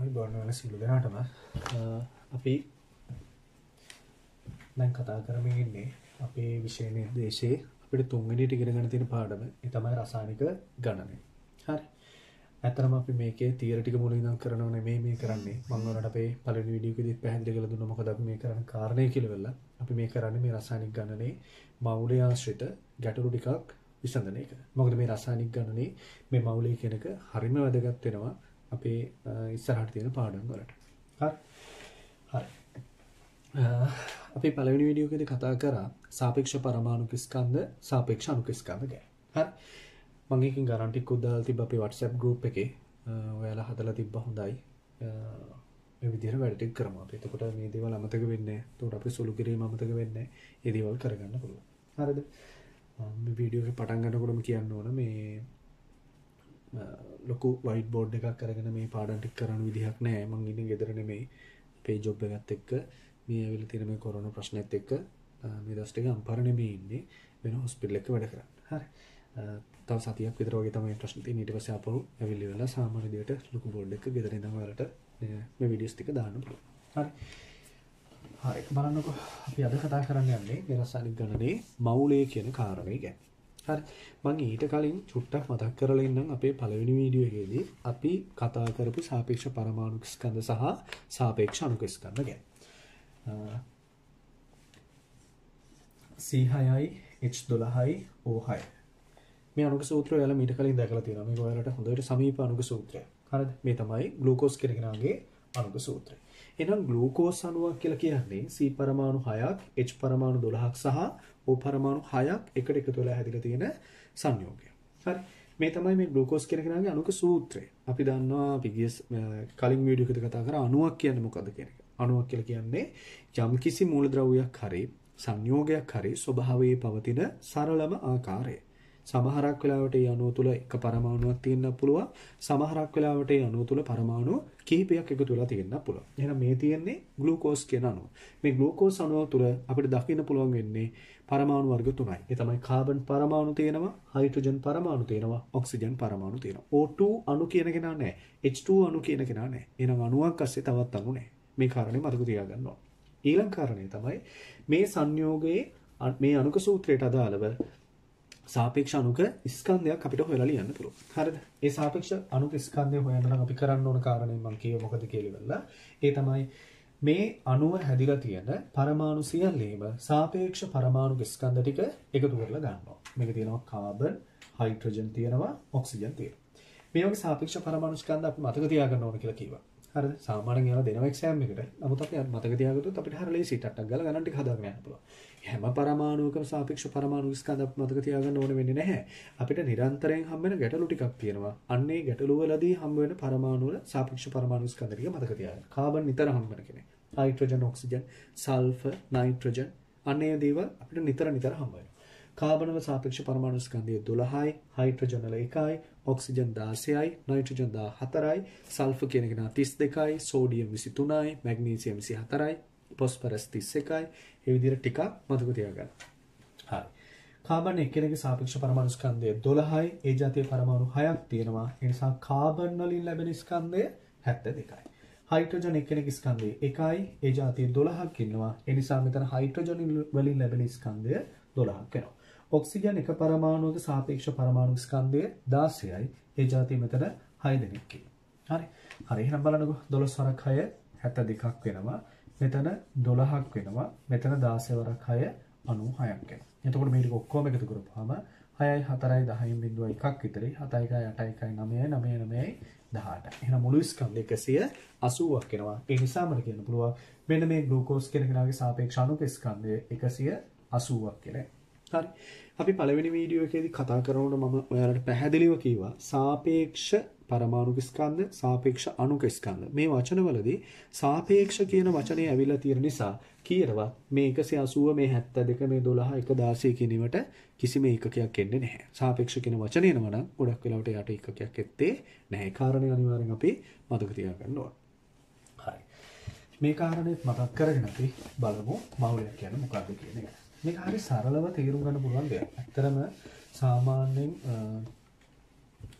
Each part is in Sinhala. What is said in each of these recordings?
හරි බොන්න වෙන සිල්ලු දෙනාටම අපි දැන් කතා කරමින් ඉන්නේ අපේ විෂය නිර්දේශයේ අපිට තුන්වෙනිට ඉගෙන ගන්න තියෙන පාඩම ඒ තමයි රසායනික ගණනය. හරි. ඇත්තටම අපි මේකේ තියරි ටික මුලින් ඉඳන් කරනව නෙමෙයි මේ කරන්නේ. මම ඔයාලට අපේ පළවෙනි වීඩියෝ එකේදී පැහැදිලි කරලා දුන්නා මොකද අපි මේ කරන කාරණේ කියලා වෙලා. අපි මේ කරන්නේ මේ රසායනික ගණනේ මෞලික ආශ්‍රිත ගැටලු ටිකක් විසඳන එක. මොකද මේ රසායනික ගණනේ මේ මෞලික කියන එක හරිම වැදගත් වෙනවා අපේ ඉස්සරහට තියෙන පාඩම් වලට. හරි. හරි. අපි පළවෙනි වීඩියෝ එකේදී කතා කරා සාපේක්ෂ පරමාණු ස්කන්ධ සාපේක්ෂ අණු ස්කන්ධ ගැන. හරි. මම එකකින් ගණන් ටිකක් දාලා තිබ්බ අපේ WhatsApp group එකේ. ඔයාලා හදලා තිබ්බ හොඳයි. මේ විදිහට වැඩ ටික කරමු අපි. එතකොට මේ දේවල් අමතක වෙන්නේ නැහැ. එතකොට අපි සුළු කිරීම අමතක වෙන්නේ නැහැ. මේ දේවල් කරගන්න පුළුවන්. හරිද? මේ වීඩියෝ එක පටන් ගන්නකොටම කියන්න ඕන මේ ලොකු වයිට් බෝඩ් එකක් අරගෙන මේ පාඩම් ටික කරන්න විදිහක් නැහැ. මං ඉන්නේ ගෙදර නෙමෙයි. අපේ ජොබ් එකත් එක්ක මේ ඇවිල්ලා තියෙන මේ කොරෝනා ප්‍රශ්නෙත් එක්ක මේ දවස් ටික අම්පාර නෙමෙයි ඉන්නේ. වෙන හොස්පිටල් එකක වැඩ කරන්න. හරි. තව සතියක් විතර වගේ තමයි ප්‍රශ්න තියෙන්නේ. ඊට පස්සේ ආපහු ඇවිල්ලි වෙලා සාමාන්‍ය විදිහට ලොකු බෝඩ් එකක ගෙදර ඉඳන් ඔයාලට මේ වීඩියෝස් ටික දාන්න පුළුවන්. හරි. හරි. බලන්නකෝ අපි අද කතා කරන්න යන්නේ මේ රසායනික ගණනේ මවුලය කියන කාරණේ ගැන. හරි. මම ඊට කලින් චුට්ටක් මතක් කරලා ඉන්නම් අපේ පළවෙනි වීඩියෝ එකේදී අපි කතා කරපු සාපේක්ෂ පරමාණු ස්කන්ධ සහ සාපේක්ෂ අණු ස්කන්ධ ගැන. C6යි H12යි O6 මේ අණුක සූත්‍රය ඔයාලා මීට කලින් දැකලා තියෙනවා. මේක ඔයාලට හොඳට සමීප අණුක සූත්‍රය. හරිද? මේ තමයි ග්ලූකෝස් කෙරගෙනාගේ අණුක සූත්‍රය. එහෙනම් ග්ලූකෝස් අණුවක් කියලා කියන්නේ C පරමාණු 6ක්, H පරමාණු 12ක් සහ O පරමාණු 6ක් එකට එකතු වෙලා හැදිලා තියෙන සංයෝගය. හරි. මේ තමයි මේ ග්ලූකෝස් කෙරගෙනාගේ අණුක සූත්‍රය. අපි දන්නවා අපි ගිය කලින් වීඩියෝ එකක කතා කරා අණුවක් කියන්නේ මොකද්ද කියන එක. අණුවක් කියලා කියන්නේ යම්කිසි මූලද්‍රව්‍යයක් හරි සංයෝගයක් හරි ස්වභාවයේ පවතින සරලම ආකාරය. සමහරක් වෙලාවට ඒ අණුව තුල එක පරමාණුවක් තියෙන්න පුළුවන්. සමහරක් වෙලාවට ඒ අණුව තුල පරමාණු කිහිපයක් එකතු වෙලා තියෙන්න පුළුවන්. එහෙනම් මේ තියෙන්නේ ග්ලූකෝස් කියන අණුව. මේ ග්ලූකෝස් අණුව තුල අපිට දකින්න පුළුවන් වෙන්නේ පරමාණු වර්ග තුනයි. ඒ තමයි කාබන් පරමාණු තියෙනවා, හයිඩ්‍රජන් පරමාණු තියෙනවා, ඔක්සිජන් පරමාණු තියෙනවා. O2 අණු කියන කෙනා නැහැ. H2 අණු කියන කෙනා නැහැ. එහෙනම් අණුවක් අස්සේ තවත් අණු නැහැ. මේ කාරණේ මතක තියාගන්න ඕන. ඊළඟ කාරණේ තමයි මේ සංයෝගයේ මේ අණුක සූත්‍රයට අදාළව සාපේක්ෂ අණුක ස්කන්ධයක් අපිට හොයලා ලියන්න පුළුවන්. හරිද? ඒ සාපේක්ෂ අණුක ස්කන්ධය හොයන්න නම් අපි කරන්න ඕන කාරණේ මම කියව මොකද කියලා ඉවරලා. ඒ තමයි මේ අණුව හැදිලා තියෙන පරමාණු සියල්ලේම සාපේක්ෂ පරමාණු ස්කන්ධ ටික එකතු කරලා ගන්නවා. මේක තියෙනවා කාබන්, හයිඩ්‍රජන් තියෙනවා, ඔක්සිජන් තියෙනවා. මේ වගේ සාපේක්ෂ පරමාණු ස්කන්ධ අපි මතක තියාගන්න ඕන කියලා කිව්වා. හරිද? සාමාන්‍යයෙන් ඒවා දෙනවා එක්සෑම් එකට. නමුත් අපි මතක තියාගත්තොත් අපිට හරිය ලේසි ටට්ටක් ගාලා ගණන් ටික හදාගෙන යන්න පුළුවන්. හැම පරමාණුවකම සාපේක්ෂ පරමාණු ස්කන්ධ අපි මතක තියාගන්න ඕන වෙන්නේ නැහැ. අපිට නිරන්තරයෙන් හම්බ වෙන ගැටලු ටිකක් තියෙනවා. අන්න ඒ ගැටලු වලදී හම්බ වෙන පරමාණු වල සාපේක්ෂ පරමාණු ස්කන්ධ ටික මතක තියාගන්න. කාබන් නිතර හම්බ වෙන කෙනෙක්. හයිඩ්‍රජන්, ඔක්සිජන්, සල්ෆර්, නයිට්‍රජන් අන්න ඒ දේවල් අපිට නිතර නිතර හම්බ වෙනවා. කාබන වල සාපේක්ෂ පරමාණු ස්කන්ධය 12යි, හයිඩ්‍රජන් වල 1යි, ඔක්සිජන් 16යි, නයිට්‍රජන් 14යි, සල්ෆර් කියන එක 32යි, සෝඩියම් 23යි, මැග්නීසියම් 24යි, පොස්පරස් 31යි. මේ විදිහට ටිකක් මතක තියාගන්න. හරි. කාබන් එක්කෙනෙකුගේ සාපේක්ෂ පරමාණු ස්කන්ධය 12යි. ඒ જાතියේ පරමාණු 6ක් තියෙනවා. ඒ නිසා කාබන් වලින් ලැබෙන ස්කන්ධය 72යි. හයිඩ්‍රජන් එක්කෙනෙකුගේ ස්කන්ධය 1යි. ඒ જાතියේ 12ක් ඉන්නවා. ඒ නිසා මෙතන හයිඩ්‍රජන් වලින් ලැබෙන ස්කන්ධය 12ක් වෙනවා. ඔක්සිජන් එක පරමාණුවක සාපේක්ෂ පරමාණු ස්කන්ධය 16යි. ඒ જાතිය මෙතන 6 දෙනෙක් හරි. හරි එහෙනම් බලන්නකෝ 12 වරක් 6 72ක් වෙනවා. මෙතන 12ක් වෙනවා. මෙතන 16 වරක් 6 96ක් වෙනවා. එතකොට මේ ටික ඔක්කොම එකතු කරපුවාම 6යි 4යි 10න් බිඳුව එකක් විතරයි 7යි 8යි 9යි 9යි 9යි 18. එහෙනම් මුළු ස්කන්ධ 180ක් වෙනවා. ඒ නිසා මට කියන්න පුළුවන් මෙන්න මේ ග්ලූකෝස් කියන කෙනාගේ සාපේක්ෂ අණුක ස්කන්ධය 180ක් කියලා. හරි. අපි පළවෙනි වීඩියෝ එකේදී කතා කරනකොට මම ඔයාලට පැහැදිලිව කිව්වා සාපේක්ෂ පරමාණුක ස්කන්ධ සාපේක්ෂ අණුක ස්කන්ධ මේ වචනවලදී සාපේක්ෂ කියන වචනේ ඇවිල්ලා තියෙන නිසා කියනවා මේ 180 මේ 72 මේ 12 116 කියන ඒවට කිසිම ඒකකයක් එන්නේ නැහැ. සාපේක්ෂ කියන වචනේ නම නම් ගොඩක් වෙලාවට යට ඒකකයක් එත්තේ නැහැ. කාරණේ අනිවාර්යෙන් අපි මතක තියාගන්න ඕන. හරි. මේ කාරණේත් මතක් කරගෙන අපි බලමු මෞලයක් කියන්නේ මොකක්ද කියන එක. මේක හරි සරලව තේරුම් ගන්න පුළුවන් දෙයක් ඇත්තටම සාමාන්‍යයෙන්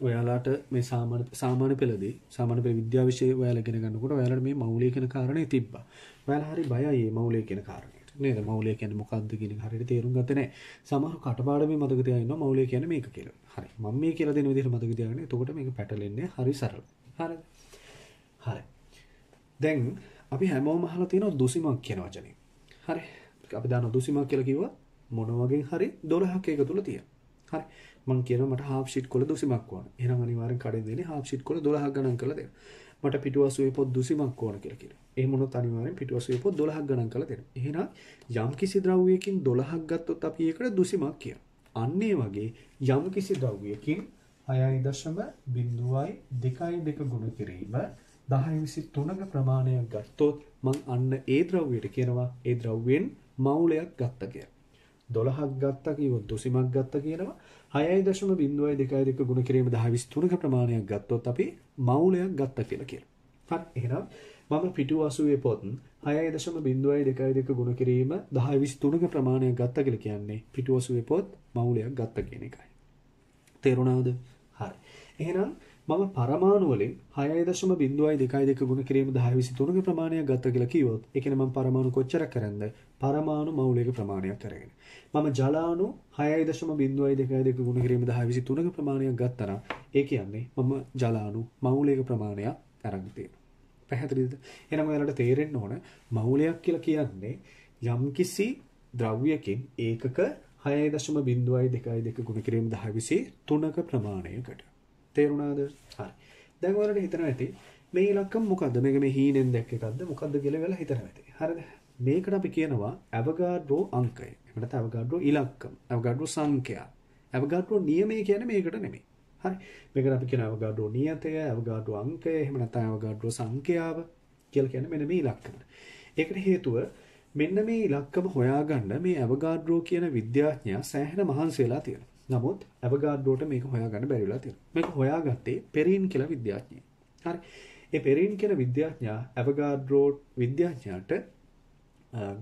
ඔයාලාට මේ සාමාන්‍ය සාමාන්‍ය පෙළදී සාමාන්‍ය පෙළ විද්‍යාව විෂය ඔයාලා ඉගෙන ගන්නකොට ඔයාලට මේ මෞලික කියන කාරණේ තිබ්බා. ඔයාලා හරි බයයි මේ මෞලික කියන කාරණේට. නේද? මෞලික කියන්නේ මොකක්ද කියන එක හරියට තේරුම් ගත්තේ නැහැ. සමහර කටපාඩමේ මතක තියාගෙන ඉන්නවා මෞලික කියන්නේ මේක කියලා. හරි. මම මේ කියලා දෙන විදිහට මතක තියාගන්න. එතකොට මේක පැටලෙන්නේ හරි සරල. හරිද? හරි. දැන් අපි හැමෝම අහලා තියෙනවා දුසිමක් කියන වචනේ. හරි. අපි දන්නවා දුසිමක් කියලා කිව්වා මොන වගේ හරි 12ක් එක තුල තියෙනවා. හරි. මං කියනවා මට half sheet කොළ දුසිමක් ඕන. එහෙනම් අනිවාර්යෙන් කඩෙන් දෙන්නේ half sheet කොළ 12ක් ගණන් කරලා දෙන්න. මට පිටුවසුවේ පොත් දුසිමක් ඕන කියලා කියනවා. එහෙම වුණොත් අනිවාර්යෙන් පිටුවසුවේ පොත් 12ක් ගණන් කරලා දෙන්න. එහෙනම් යම් කිසි ද්‍රව්‍යයකින් 12ක් ගත්තොත් අපි ඒකට දුසිමක් කියනවා. අන්න ඒ වගේ යම් කිසි ද්‍රව්‍යයකින් 6.0.2 ගුණ කිරීම 1023ක ප්‍රමාණයක් ගත්තොත් මං අන්න ඒ ද්‍රව්‍යයට කියනවා ඒ ද්‍රව්‍යයෙන් මවුලයක් ගත්ත කියලා. 12ක් ගත්තා කිව්වොත් දුසිමක් ගත්ත කියනවා 6.02 ගුණ කිරීම 1023ක ප්‍රමාණයක් ගත්තොත් අපි මවුලයක් ගත්ත කියලා කියනවා. හරි එහෙනම් මම පිටු 80 පොත් 6.02 ගුණ කිරීම 1023ක ප්‍රමාණයක් ගත්ත කියලා කියන්නේ පිටු 80 පොත් මවුලයක් ගත්ත කියන එකයි. තේරුණාද? හරි. එහෙනම් මම පරමාණු වලින් 6.02 ගුණ කිරීම 1023ක ප්‍රමාණයක් ගත්ත කියලා කිව්වොත් ඒ කියන්නේ මම පරමාණු කොච්චරක් කරන්ද? පරමාණු මෞලික ප්‍රමාණයක් කරගෙන. මම ජලාණු 6.02 ගුණ කිරීම 1023ක ප්‍රමාණයක් ගත්තා නම් ඒ කියන්නේ මම ජලාණු මෞලික ප්‍රමාණයක් අරන් තියෙනවා. පැහැදිලිද? එහෙනම් ඔයාලට තේරෙන්න ඕන මෞලයක් කියලා කියන්නේ යම්කිසි ද්‍රව්‍යකින් ඒකක 6.02 ගුණ කිරීම 1023ක ප්‍රමාණයකට. තේරුණාද? හරි. දැන් ඔයාලට හිතනවා ඇති මේ ඉලක්කම මොකද්ද? මේක මේ හීනෙන් දැක්ක එකක්ද? මොකද්ද කියලා වෙලා හිතනවා ඇති. හරිද? මේකට අපි කියනවා ඇවගාඩ්‍රෝ අංකය. නැත්නම් ඇවගාඩ්‍රෝ ඉලක්කම. ඇවගාඩ්‍රෝ සංඛ්‍යා. ඇවගාඩ්‍රෝ නියමය කියන්නේ මේකට නෙමෙයි. හරි. මේකට අපි කියන ඇවගාඩ්‍රෝ නියතය, ඇවගාඩ්‍රෝ අංකය, එහෙම නැත්නම් ඇවගාඩ්‍රෝ සංඛ්‍යාව කියලා කියන්නේ මෙන්න මේ ඉලක්කම. ඒකට හේතුව මෙන්න මේ ඉලක්කම හොයාගන්න මේ ඇවගාඩ්‍රෝ කියන විද්‍යාඥයා සෑහෙන මහන්සි වෙලා තියෙනවා. නමුත් ඇවගාඩ්‍රෝට මේක හොයාගන්න බැරි වෙලා තියෙනවා. මේක හොයාගත්තේ පෙරින් කියලා විද්‍යාඥයෙක්. හරි. ඒ පෙරින් කියන විද්‍යාඥයා ඇවගාඩ්‍රෝ විද්‍යාඥයාට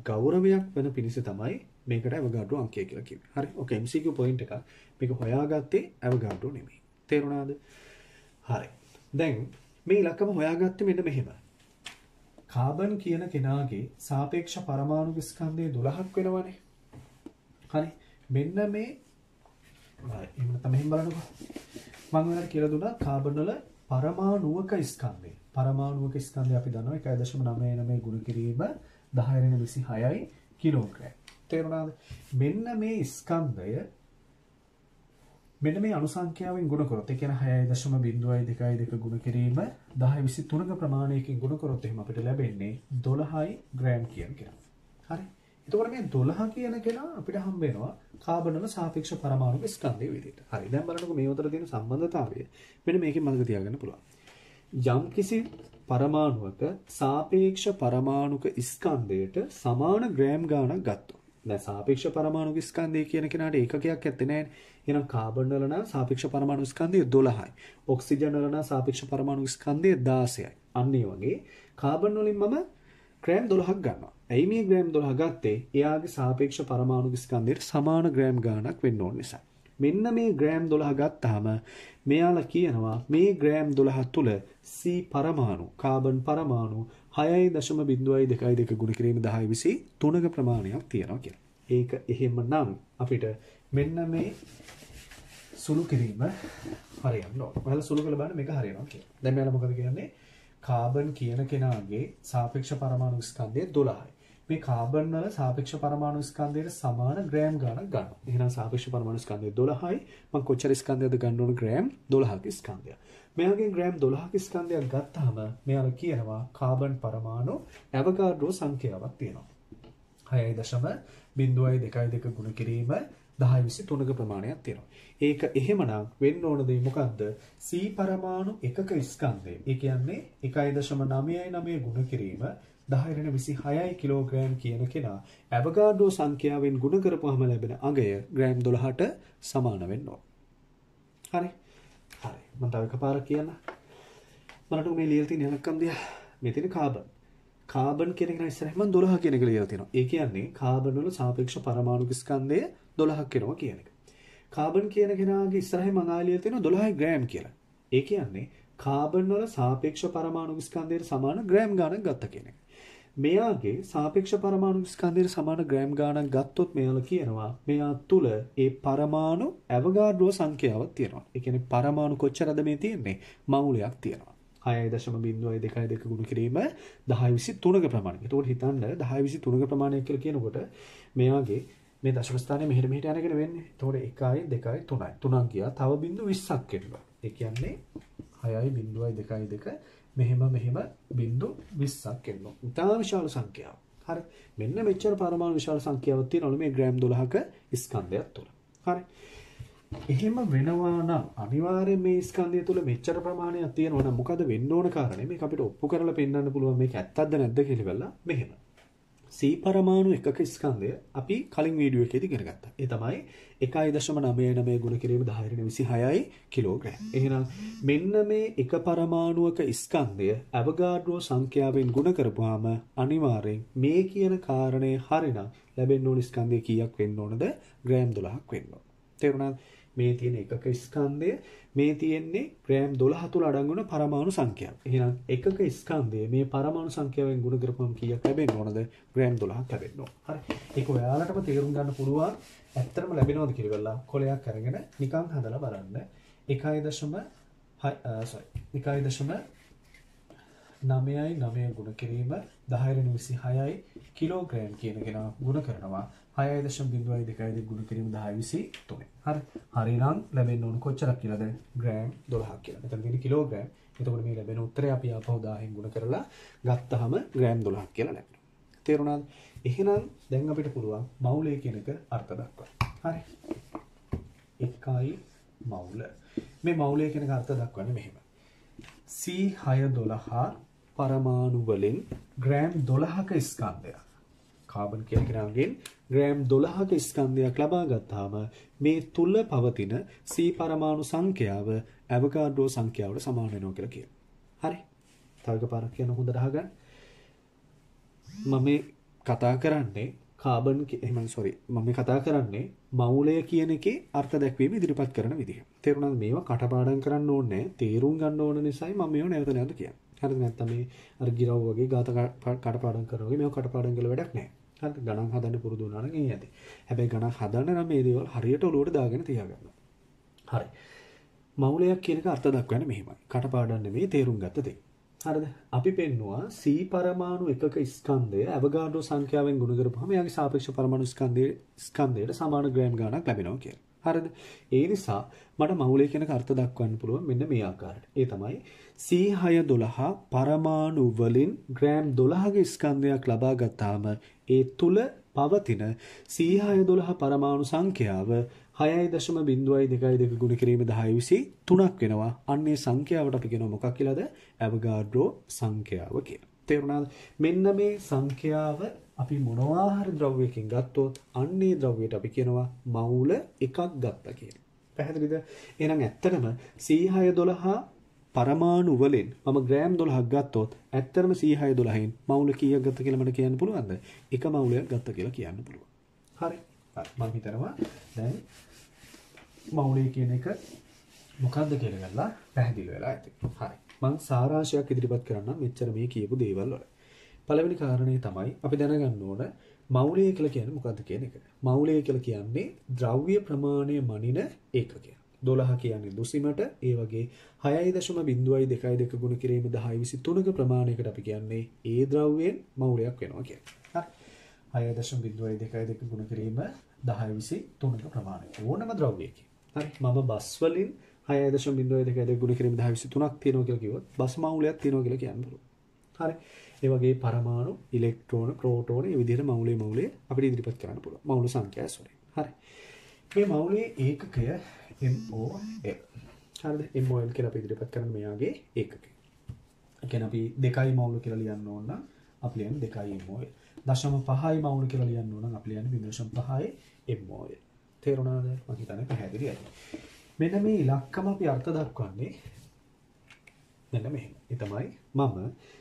ගෞරවයක් වෙන පිණිස තමයි මේකට ඇවගාඩ්‍රෝ අංකය කියලා කිව්වේ. හරි. ඔක MCQ පොයින්ට් එකක්. මේක හොයාගත්තේ ඇවගාඩ්‍රෝ නෙමෙයි. තේරුණාද? හරි. දැන් මේ ඉලක්කම හොයාගත්තේ මෙන්න මෙහෙම. කාබන් කියන කෙනාගේ සාපේක්ෂ පරමාණු ස්කන්ධය 12ක් වෙනවනේ. හරි. මෙන්න මේ එහෙම නැත්නම් මෙහෙම බලන්නකෝ. මම ඔයාලට කියලා දුන්නා කාබන් වල පරමාණුවක ස්කන්ධය. පරමාණුවක ස්කන්ධය අපි දන්නවා 1.99 ගුණ කිරීම 10 වෙන 26යි කිලෝග්‍රෑම්. තේරුණාද? මෙන්න මේ ස්කන්ධය මෙන්න මේ අනුසංඛ්‍යාවෙන් ගුණ කරොත් ඒ කියන්නේ 6.0.22 ගුණ කිරීම 1023ක ප්‍රමාණයකින් ගුණ කරොත් එහෙනම් අපිට ලැබෙන්නේ 12යි ග්‍රෑම් කියන කෙනා. හරි. එතකොට මේ 12 කියන කෙනා අපිට හම්බ වෙනවා කාබන් වල සාපේක්ෂ පරමාණු ස්කන්ධය විදිහට. හරි. දැන් බලන්නකො මේ අතර තියෙන සම්බන්ධතාවය. මෙන්න මේකෙන් මතක තියාගන්න පුළුවන්. යම්කිසි පරමාණුවක සාපේක්ෂ පරමාණුක ස්කන්ධයට සමාන ග්‍රෑම් ගාණක් ගත්තොත්. දැන් සාපේක්ෂ පරමාණුක ස්කන්ධය කියන කෙනාට ඒකකයක් ඇත්තේ නැහැ. එහෙනම් කාබන් වල නම් සාපේක්ෂ පරමාණු ස්කන්ධය 12යි. ඔක්සිජන් වල නම් සාපේක්ෂ පරමාණු ස්කන්ධය 16යි. අන්න ඒ වගේ කාබන් වලින් මම ග්‍රෑම් 12ක් ගන්නවා. ඇයි මේ ග්‍රෑම් 12 ගත්තේ? එයාගේ සාපේක්ෂ පරමාණු ස්කන්ධයට සමාන ග්‍රෑම් ගාණක් වෙන්න ඕන නිසා. මෙන්න මේ ග්‍රෑම් 12 ගත්තාම මෙයාලා කියනවා මේ ග්‍රෑම් 12 තුල C පරමාණු කාබන් පරමාණු 6.02 ගුණ කිරීම 10 විසි 3ක ප්‍රමාණයක් තියෙනවා කියලා. ඒක එහෙමනම් අපිට මෙන්න මේ සුළු කිරීම හරියන්න ඕන. ඔයාලා සුළු කරලා බලන්න මේක හරියනවා කියලා. දැන් මෙයාලා මොකද කියන්නේ? කාබන් කියන කෙනාගේ සාපේක්ෂ පරමාණු ස්කන්ධය 12යි. මේ කාබන් වල සාපේක්ෂ පරමාණු ස්කන්ධයට සමාන ග්‍රෑම් ගණක් ගන්නවා. එහෙනම් සාපේක්ෂ පරමාණු ස්කන්ධය 12යි. මම කොච්චර ස්කන්ධයක්ද ගන්න ඕන ග්‍රෑම් 12ක ස්කන්ධය. මෙයාගේ ග්‍රෑම් 12ක ස්කන්ධයක් ගත්තාම මෙයාලා කියනවා කාබන් පරමාණු ඇවගාඩ්‍රෝ සංඛ්‍යාවක් තියෙනවා. 6.0.22 ගුණ කිරීම 1023ක ප්‍රමාණයක් තියෙනවා. ඒක එහෙමනම් වෙන්න ඕන දේ මොකද්ද? C පරමාණු එකක ස්කන්ධය. ඒ කියන්නේ 1.99 ගුණ කිරීම 10 වෙන 26යි කිලෝග්‍රෑම් කියන කෙනා ඇවගාඩ්‍රෝ සංඛ්‍යාවෙන් ගුණ කරපුවාම ලැබෙන අගය ග්‍රෑම් 12ට සමාන වෙන්න ඕන. හරි. හරි. මම තව එකපාරක් කියන්න. මලට මේ ලියලා තියෙන ඉලක්කම් දිහා. මේ තියෙන කාබන්. කාබන් කියන එක ඉස්සරහින් මම 12 කියන එක ලියලා තියෙනවා. ඒ කියන්නේ කාබන් වල සාපේක්ෂ පරමාණු ස්කන්ධය 12ක් වෙනවා කියන එක. කාබන් කියන කෙනාගේ ඉස්සරහින් මං ආලිය තියෙන 12 ග්‍රෑම් කියලා. ඒ කියන්නේ කාබන් වල සාපේක්ෂ පරමාණු ස්කන්ධයට සමාන ග්‍රෑම් ගාණක් ගත්ත කෙනෙක්. මෙයාගේ සාපේක්ෂ පරමාණු ස්කන්ධයට සමාන ග්‍රෑම් ගාණක් ගත්තොත් මෙයාලා කියනවා මෙයා තුල ඒ පරමාණු ඇවගාඩ්‍රෝ සංඛ්‍යාවක් තියෙනවා. ඒ කියන්නේ පරමාණු කොච්චරද මේ තියෙන්නේ? මවුලයක් තියෙනවා. 6.02 ගුණ කිරීම 1023ක ප්‍රමාණය. එතකොට හිතන්න 1023ක ප්‍රමාණය කියලා කියනකොට මෙයාගේ මේ දශක ස්ථානයේ මෙහෙට මෙහෙට යනගෙන වෙන්නේ. එතකොට 1යි 2යි 3යි. 3ක් ගියා. තව බිංදු 20ක් එනවා. ඒ කියන්නේ 6යි 0.22 මෙහෙම මෙහෙම බිංදු 20ක් එනවා. ඉතාම විශාල සංඛ්‍යාවක්. හරි. මෙන්න මෙච්චර පරමාණු විශාල සංඛ්‍යාවක් තියෙනවලු මේ ග්‍රෑම් 12ක ස්කන්ධයක් තුල. හරි. එහෙම වෙනවා නම් අනිවාර්යයෙන් මේ ස්කන්ධය තුල මෙච්චර ප්‍රමාණයක් තියෙනවා නම් මොකද වෙන්න ඕන කාරණේ මේක අපිට ඔප්පු කරලා පෙන්වන්න පුළුවන් මේක ඇත්තක්ද නැද්ද කියලා බලලා මෙහෙම. C පරමාණු එකක ස්කන්ධය අපි කලින් වීඩියෝ එකේදී ඉගෙන ගත්තා. ඒ තමයි 1.99 ගුණ කිරීම 1026යි කිලෝග්‍රෑම්. එහෙනම් මෙන්න මේ එක පරමාණුවක ස්කන්ධය ඇවගාඩ්‍රෝ සංඛ්‍යාවෙන් ගුණ කරපුවාම අනිවාර්යෙන් මේ කියන කාරණය හරිනම් ලැබෙන්න ඕන ස්කන්ධය කීයක් වෙන්න ඕනද? ග්‍රෑම් 12ක් වෙන්න ඕන. තේරුණාද? මේ තියෙන එකක ස්කන්ධය මේ තියෙන්නේ ග්‍රෑම් 12 තුල අඩංගු වන පරමාණු සංඛ්‍යාව. එහෙනම් එකක ස්කන්ධය මේ පරමාණු සංඛ්‍යාවෙන් ගුණ කරපුවම කීයක් ලැබෙන්න ඕනද? ග්‍රෑම් 12ක් ලැබෙන්න ඕන. හරි. ඒක ඔයාලටම තේරුම් ගන්න පුළුවන්. ඇත්තටම ලැබෙනවද කියලා කොලයක් අරගෙන නිකන් හදලා බලන්න. 1.6 sorry 1.9යි 9 ගුණ කිරීම 10.26යි කිලෝග්‍රෑම් කියන කෙනා ගුණ කරනවා 6.02 ගුණ කිරීම 10.23. හරි. හරිනම් ලැබෙන්න ඕන කොච්චරක් කියලාද? ග්‍රෑම් 12ක් කියලා. මෙතන තියෙන කිලෝග්‍රෑම්. එතකොට මේ ලැබෙන උත්තරය අපි ආපහු 1000න් ගුණ කරලා ගත්තාම ග්‍රෑම් 12ක් කියලා ලැබෙනවා. තේරුණාද? එහෙනම් දැන් අපිට පුළුවන් මවුලය කියන එක අර්ථ දක්වන්න. හරි. එකයි මවුල. මේ මවුලය කියන එක අර්ථ දක්වන්නේ මෙහෙම. C612 පරමාණු වලින් ග්‍රෑම් 12ක ස්කන්ධයක්. කාබන් කියන කෙනාගෙන් ග්‍රෑම් 12ක ස්කන්ධයක් ලබා ගත්තාම මේ තුල පවතින C පරමාණු සංඛ්‍යාව ඇවගාඩ්‍රෝ සංඛ්‍යාවට සමාන වෙනවා කියලා කියනවා. හරි. තව එකපාරක් කියන හොඳට අහගන්න. මම කතා කරන්නේ කාබන් එහෙම සොරි මම කතා කරන්නේ මවුලය කියන එකේ අර්ථ දැක්වීම ඉදිරිපත් කරන විදිහ. තේරුණාද මේවා කටපාඩම් කරන්න ඕනේ තේරුම් ගන්න ඕන නිසායි මම මේව නැවත නැවත කියන්නේ. හරිද නැත්නම් මේ අර ගිරව් වගේ ගාත කටපාඩම් කරනවා වගේ මේව කටපාඩම් කළ වැඩක් නැහැ. හරිද ගණන් හදන්න පුරුදු වුණා නම් ඒ ඇති. හැබැයි ගණන් හදන්න නම් මේ දේවල් හරියට ඔලුවට දාගෙන තියාගන්න. හරි. මවුලයක් කියන එක අර්ථ දක්වන්නේ මෙහෙමයි. කටපාඩම් නෙමෙයි තේරුම් ගත්ත දේ. හරිද? අපි පෙන්නවා C පරමාණු එකක ස්කන්ධය ඇවගාඩ්‍රෝ සංඛ්‍යාවෙන් ගුණ කරපුවාම එයාගේ සාපේක්ෂ පරමාණු ස්කන්ධයේ ස්කන්ධයට සමාන ග්‍රෑම් ගාණක් ලැබෙනවා කියලා. හරිද? ඒ නිසා මට මවුලය කියන අර්ථ දක්වන්න පුළුවන් මෙන්න මේ ආකාරයට. ඒ තමයි C612 පරමාණු වලින් ග්‍රෑම් 12ගේ ස්කන්ධයක් ලබා ගත්තාම ඒ තුල පවතින C612 පරමාණු සංඛ්‍යාව 6.02.2 ගුණ කිරීම 1023ක් වෙනවා. අන්නේ සංඛ්‍යාවට අපි කියනවා මොකක් කියලාද? ඇවගාඩ්‍රෝ සංඛ්‍යාව කියලා. තේරුණාද? මෙන්න මේ සංඛ්‍යාව අපි මොනවා හරි ද්‍රව්‍යයකින් ගත්තොත් අන්නේ ද්‍රව්‍යයට අපි කියනවා මවුල එකක් ගත්තා කියලා. පැහැදිලිද? එහෙනම් ඇත්තටම C612 පරමාණු වලින් මම ග්‍රෑම් 12ක් ගත්තොත් ඇත්තටම C612න් මවුල කීයක් ගත්ත කියලා මට කියන්න පුළුවන්ද? එක මවුලයක් ගත්ත කියලා කියන්න පුළුවන්. හරි. හරි. මම හිතනවා දැන් මවුලය කියන එක මොකක්ද කියලා ගල්ලා පැහැදිලි වෙලා ඇති. හරි. මම සාරාංශයක් ඉදිරිපත් කරන්නම් මෙච්චර මේ කියපු දේවල් වල. පළවෙනි කාරණේ තමයි අපි දැනගන්න ඕන මවුලය කියලා කියන්නේ මොකක්ද කියන එක. මවුලය කියලා කියන්නේ ද්‍රව්‍ය ප්‍රමාණය මනින ඒකකය. 12 කියන්නේ දුසිමට ඒ වගේ 6.02.2 ගුණ කිරීම 1023ක ප්‍රමාණයකට අපි කියන්නේ ඒ ද්‍රව්‍යයෙන් මවුලයක් වෙනවා කියන්නේ. හරි. 6.02.2 ගුණ කිරීම 1023ක ප්‍රමාණය. ඕනම ද්‍රව්‍යයකින්. හරි මම බස් වලින් 6.02 ගුණ කිරීම 1023ක් තියෙනවා කියලා කිව්වොත් බස් මවුලයක් තියෙනවා කියලා කියන්න පුළුවන්. හරි. ඒ වගේ පරමාණු, ඉලෙක්ට්‍රෝන, ප්‍රෝටෝන මේ විදිහට මවුලේ මවුලේ අපිට ඉදිරිපත් කරන්න පුළුවන්. මවුල සංඛ්‍යාව සොරේ. හරි. මේ මවුලේ ඒකකය MOL. හරිද? MOL කියලා අපි ඉදිරිපත් කරන මෙයාගේ ඒකකය. ඒ කියන්නේ අපි දෙකයි මවුල කියලා ලියන්න ඕන නම් අපි ලියන්නේ දෙකයි MOL. දශම පහයි මවුල කියලා ලියන්න ඕන නම් අපි ලියන්නේ 0.5යි MOL. තේරුණාද? මම හිතන්නේ පැහැදිලියි. මෙන්න මේ ඉලක්කම අපි අර්ථ දක්වන්නේ මෙන්න මෙහෙම. ඒ තමයි මම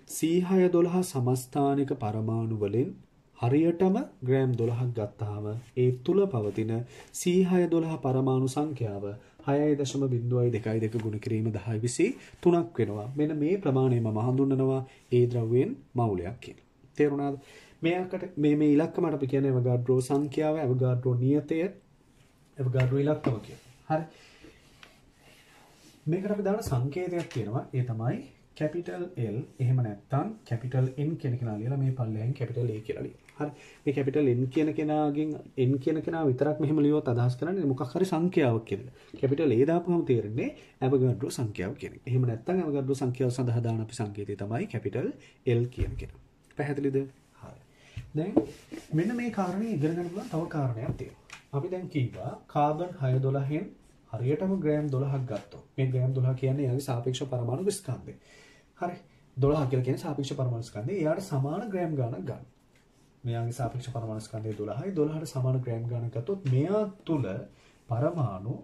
C612 සමස්ථානික පරමාණු වලින් හරියටම ග්‍රෑම් 12ක් ගත්තාම ඒ තුල පවතින C612 පරමාණු සංඛ්‍යාව 6.02 ගුණ කිරීම 10 23ක් වෙනවා. මෙන්න මේ ප්‍රමාණය මම හඳුන්වනවා ඒ ද්‍රව්‍යයෙන් මවුලයක් කියලා. තේරුණාද? මේකට මේ මේ ඉලක්කම අපි කියන්නේ අවගාඩ්‍රෝ සංඛ්‍යාව, අවගාඩ්‍රෝ නියතය, අවගාඩ්‍රෝ ඉලක්කම කියලා. හරි. මේකට අපි දාන සංකේතයක් තියෙනවා. ඒ තමයි කැපිටල් L එහෙම නැත්නම් කැපිටල් N කියන කෙනා ලියලා මේ පල්ලෙහෙන් කැපිටල් A කියලා ලියනවා. හරි. මේ කැපිටල් N කියන කෙනාගෙන් N කියන කෙනා විතරක් මෙහෙම ලියුවොත් අදහස් කරන්නේ මොකක් හරි සංඛ්‍යාවක් කියලා. කැපිටල් A දාපුවම තේරෙන්නේ ඇවගාඩ්‍රෝ සංඛ්‍යාව කියන එක. එහෙම නැත්නම් ඇවගාඩ්‍රෝ සංඛ්‍යාව සඳහා දාන අපි සංකේතය තමයි කැපිටල් L කියන කෙනා. පැහැදිලිද? හරි. දැන් මෙන්න මේ කාරණේ ඉගෙන ගන්න පුළුවන් තව කාරණයක් තියෙනවා. අපි දැන් කිව්වා කාබන් 612න් හරියටම ග්‍රෑම් 12ක් ගත්තොත් මේ ග්‍රෑම් 12 කියන්නේ යාගේ සාපේක්ෂ පරමාණු ස්කන්ධය. හරි. 12 කියලා කියන්නේ සාපේක්ෂ පරමාණු ස්කන්ධය. එයාට සමාන ග්‍රෑම් ගාණක් ගන්න. මෙයාගේ සාපේක්ෂ පරමාණු ස්කන්ධය 12යි 12ට සමාන ග්‍රෑම් ගාණක් ගත්තොත් මෙයා තුල පරමාණු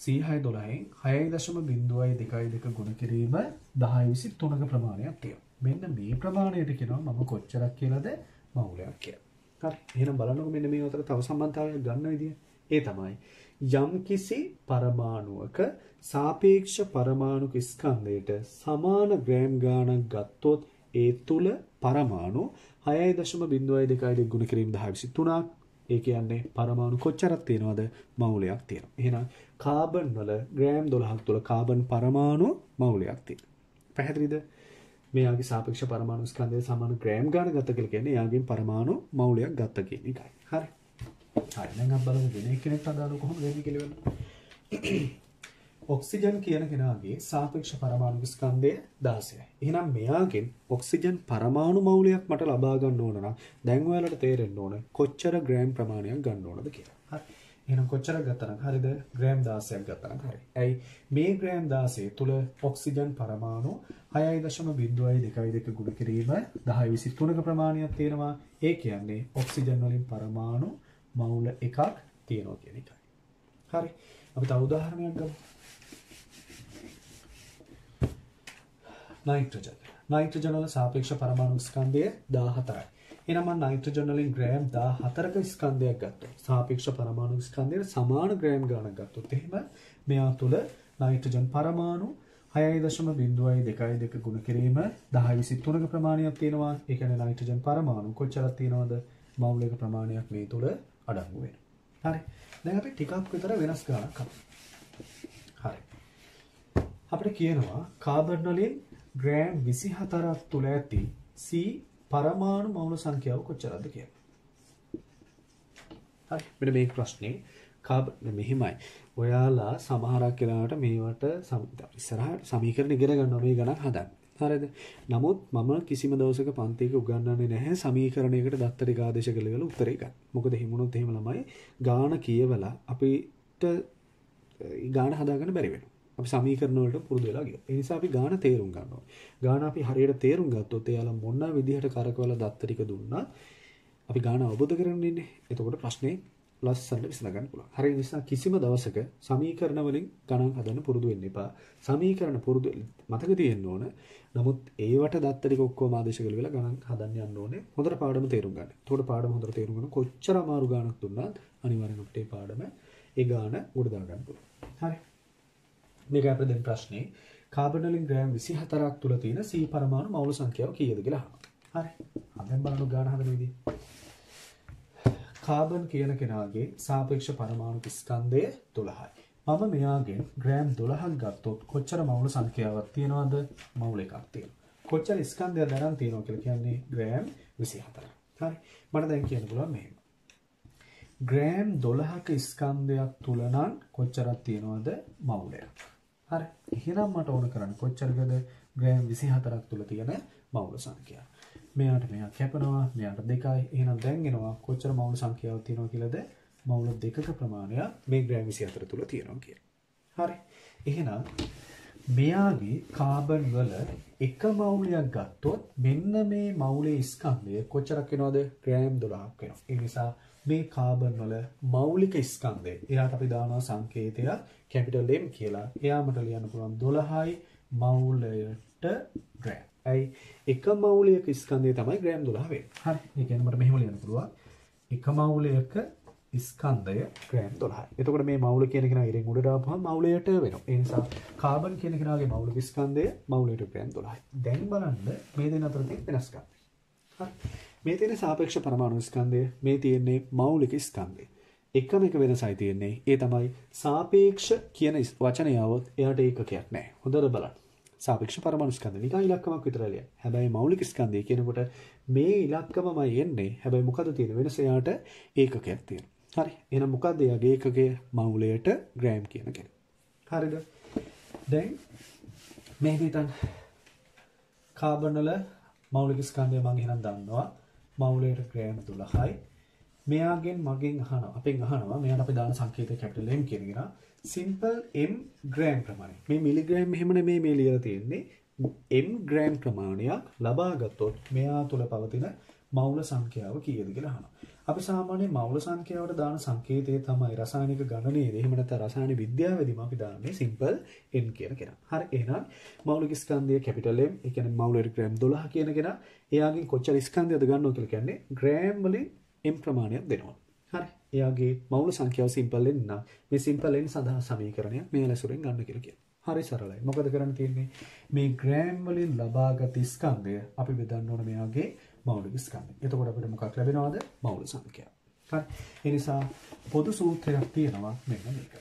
C612න් 6.02 ගුණ කිරීම 1023ක ප්‍රමාණයක් තියෙනවා. මෙන්න මේ ප්‍රමාණයට කියනවා මම කොච්චරක් කියලාද මවුලයක් කියලා. හරි. එහෙනම් බලන්නකො මෙන්න මේ අතර තව සම්බන්ධතාවයක් ගන්න විදිය. ඒ තමයි යම්කිසි පරමාණුවක සාපේක්ෂ පරමාණු ස්කන්ධයට සමාන ග්‍රෑම් ගාණක් ගත්තොත් ඒ තුල පරමාණු 6.02 ගුණ කිරීම 1023ක් ඒ කියන්නේ පරමාණු කොච්චරක් තියෙනවද මවුලයක් තියෙනවා. එහෙනම් කාබන් වල ග්‍රෑම් 12ක් තුල කාබන් පරමාණු මවුලයක් තියෙනවා. පැහැදිලිද? මෙයාගේ සාපේක්ෂ පරමාණු ස්කන්ධය සමාන ග්‍රෑම් ගාන ගත්ත කියලා කියන්නේ එයාගෙන් පරමාණු මවුලයක් ගත්ත කියන එකයි. හරි. හරි. දැන් අපි බලමු වෙන කෙනෙක් අදාළ කොහොමද වෙන්නේ කියලා බලන්න. ඔක්සිජන් කියන කෙනාගේ සාපේක්ෂ පරමාණු ස්කන්ධය 16යි. එහෙනම් මෙයාගෙන් ඔක්සිජන් පරමාණු මවුලයක් මට ලබා ගන්න ඕන නම් දැන් ඔයාලට තේරෙන්න ඕන කොච්චර ග්‍රෑම් ප්‍රමාණයක් ගන්න ඕනද කියලා. හරි. එහෙනම් කොච්චර ගත්තනම් හරිද? ග්‍රෑම් 16ක් ගත්තනම් හරි. ඇයි මේ ග්‍රෑම් 16 තුල ඔක්සිජන් පරමාණු 6.02 ගුණ කිරීම 1023ක ප්‍රමාණයක් තියෙනවා. ඒ කියන්නේ ඔක්සිජන් වලින් පරමාණු මවුල එකක් තියෙනවා කියන එකයි. හරි. අපි තව උදාහරණයක් ගමු. නයිට්‍රජන්. නයිට්‍රජන් වල සාපේක්ෂ පරමාණු ස්කන්ධය 17යි. එහෙනම් මම නයිට්‍රජන් වලින් ග්‍රෑම් 14ක ස්කන්ධයක් ගත්තොත් සාපේක්ෂ පරමාණු ස්කන්ධයට සමාන ග්‍රෑම් ගාණක් ගත්තොත් එහෙම මෙයා තුල නයිට්‍රජන් පරමාණු 6.02 ගුණ කිරීම 1023ක ප්‍රමාණයක් තියෙනවා. ඒ කියන්නේ නයිට්‍රජන් පරමාණු කොච්චරක් තියෙනවද? මවුලික ප්‍රමාණයක් මේ තුල අඩංගු වෙනවා. හරි. දැන් අපි ටිකක් විතර වෙනස් ගානක් හරි. අපිට කියනවා කාබන් වලින් ග්‍රෑම් 24ක් තුල ඇති C පරමාණු මවුල සංඛ්‍යාව කොච්චරද කියලා. හරි. මෙන්න මේ ප්‍රශ්නේ කාබන් මෙහිමයි. ඔයාලා සමහරක් වෙලාවට මේවට ඉස්සරහට සමීකරණ ඉගෙන ගන්නවා මේ ගණන් හදන්න. හරිද? නමුත් මම කිසිම දවසක පන්තියක උගන්වන්නේ නැහැ සමීකරණයකට දත්තරේ ආදේශ කළේවල උත්තරේ ගන්න. මොකද හිමුණොත් එහෙම ළමයි ගාන කියවලා අපිට ගාන හදාගන්න බැරි වෙනවා. අපි සමීකරණ වලට පුරුදු වෙලා ගියා. ඒ නිසා අපි ගාන තේරුම් ගන්න ඕනේ. ගාන අපි හරියට තේරුම් ගත්තොත් එයාලා මොන විදිහට කරකවලා දත්ත ටික දුන්නා අපි ගාන අවබෝධ කරගන්න ඉන්නේ. එතකොට ප්‍රශ්නේ ලස්සනට විසඳ ගන්න පුළුවන්. හරි නිසා කිසිම දවසක සමීකරණ වලින් ගණන් හදන්න පුරුදු වෙන්න එපා. සමීකරණ පුරුදු මතක තියෙන්න ඕන. නමුත් ඒවට දත්ත ටික ඔක්කොම ආදේශ කළ වෙලා ගණන් හදන්න යන්න ඕනේ. හොඳට පාඩම තේරුම් ගන්න. එතකොට පාඩම හොඳට තේරුම් ගන්න කොච්චර අමාරු ගානක් දුන්නත් අනිවාර්යෙන් අපිට ඒ පාඩම ඒ ගාන උඩ දා ගන්න පුළුවන්. හරි. මේක අපේ දැන් ප්‍රශ්නේ කාබන් වලින් ග්‍රෑම් 24ක් තුල තියෙන C පරමාණු මවුල සංඛ්‍යාව කීයද කියලා අහනවා. හරි. දැන් බලන්න ගාන හදන විදිහ. කාබන් කියන කෙනාගේ සාපේක්ෂ පරමාණු ස්කන්ධය 12යි. මම මෙයාගෙන් ග්‍රෑම් 12ක් ගත්තොත් කොච්චර මවුල සංඛ්‍යාවක් තියෙනවද? මවුල එකක් තියෙනවා. කොච්චර ස්කන්ධයක් දරන් තියෙනවා කියලා කියන්නේ ග්‍රෑම් 24. හරි. මට දැන් කියන්න පුළුවන් මෙහෙම. ග්‍රෑම් 12ක ස්කන්ධයක් තුල නම් කොච්චරක් තියෙනවද මවුලයක්? හරි. එහෙනම් මට ඕන කරන්නේ කොච්චරකද ග්‍රෑම් 24ක් තුල තියෙන මවුල සංඛ්‍යාව. මෙයාට මෙයා කැපනවා, මෙයාට දෙකයි. එහෙනම් දැන් එනවා කොච්චර මවුල සංඛ්‍යාවක් තියෙනවා කියලාද? මවුල දෙකක ප්‍රමාණය මේ ග්‍රෑම් 24 තුල තියෙනවා කියලා. හරි. එහෙනම් මෙයාගේ කාබන් වල එක මවුලයක් ගත්තොත් මෙන්න මේ මවුලේ ස්කන්ධය කොච්චරක් වෙනවද? ග්‍රෑම් 12ක් වෙනවා. ඒ නිසා මේ කාබන් වල මෞලික ස්කන්ධය. එයාට අපි දානවා සංකේතයක් කැපිටල් M කියලා. එයා මට ලියන්න පුළුවන් 12යි මවුලයට ග්‍රෑම්. ඇයි එක මවුලයක ස්කන්ධය තමයි ග්‍රෑම් 12 වෙන්නේ. හරි. ඒ කියන්නේ මට මෙහෙම ලියන්න පුළුවන්. එක මවුලයක ස්කන්ධය ග්‍රෑම් 12යි. එතකොට මේ මවුල කියන කෙනා ඉරෙන් උඩට ආපුවම මවුලයට වෙනවා. ඒ නිසා කාබන් කියන කෙනාගේ මවුලික ස්කන්ධය මවුලයට ග්‍රෑම් 12යි. දැන් බලන්න මේ දෙන්න අතර තියෙන වෙනස්කම්. හරි. මේ තියෙන සාපේක්ෂ පරමාණු ස්කන්ධය මේ තියෙන්නේ මවුලික ස්කන්ධය. එකම එක වෙනසයි තියෙන්නේ. ඒ තමයි සාපේක්ෂ කියන වචනය આવොත් එයාට ඒකකයක් නැහැ. හොඳට බලන්න. සාපේක්ෂ පරමාණු ස්කන්ධ නිකන් ඉලක්කමක් විතරයි ලියන්නේ. හැබැයි මෞලික ස්කන්ධය කියනකොට මේ ඉලක්කමමයි එන්නේ. හැබැයි මොකද තියෙන වෙනස එයාට ඒකකයක් තියෙනවා. හරි. එහෙනම් මොකද්ද එයාගේ ඒකකය මවුලයට ග්‍රෑම් කියන කෙන. හරිද? දැන් මේක හිතන්න කාබන් වල මෞලික ස්කන්ධය මම එහෙනම් දන්නවා. මවුලයට ග්‍රෑම් 12යි. මෙයාගෙන් මගෙන් අහනවා. අපෙන් අහනවා. මෙයාට අපි දාන සංකේතය කැපිටල් M කියන එක. සිම්පල් M ග්‍රෑම් ප්‍රමාණය. මේ මිලිග්‍රෑම් මෙහෙම නෙමෙයි මේ ලියලා තියෙන්නේ. M ග්‍රෑම් ප්‍රමාණයක් ලබා ගත්තොත් මෙයා තුල පවතින මවුල සංඛ්‍යාව කීයද කියලා අහනවා. අපි සාමාන්‍යයෙන් මවුල සංඛ්‍යාවට දාන සංකේතය තමයි රසායනික ගණනයේදී එහෙම නැත්නම් රසායන විද්‍යාවේදීම අපි දාන්නේ සිම්පල් n කියන කෙනා. හරි එහෙනම් මෞලික ස්කන්ධය කැපිටල් M ඒ කියන්නේ මවුලට ග්‍රෑම් 12 කියන කෙනා එයාගෙන් කොච්චර ස්කන්ධයද ගන්නවා කියලා කියන්නේ ග්‍රෑම් වලින් m ප්‍රමාණයක් දෙනවා. හරි. එයාගේ මවුල සංඛ්‍යාව සිම්පල් n නම් මේ සිම්පල් n සඳහා සමීකරණය මේ ලැසුරෙන් ගන්න කියලා කියනවා. හරි සරලයි. මොකද කරන්න තියෙන්නේ? මේ ග්‍රෑම් වලින් ලබාගත් ස්කන්ධය අපි බෙදන්න ඕන මෙයාගේ මෞලික ස්කන්ධය. එතකොට අපිට මොකක් ලැබෙනවද? මෞල සංඛ්‍යාව. හරි. ඒ නිසා පොදු සූත්‍රයක් තියෙනවා මෙන්න මේක.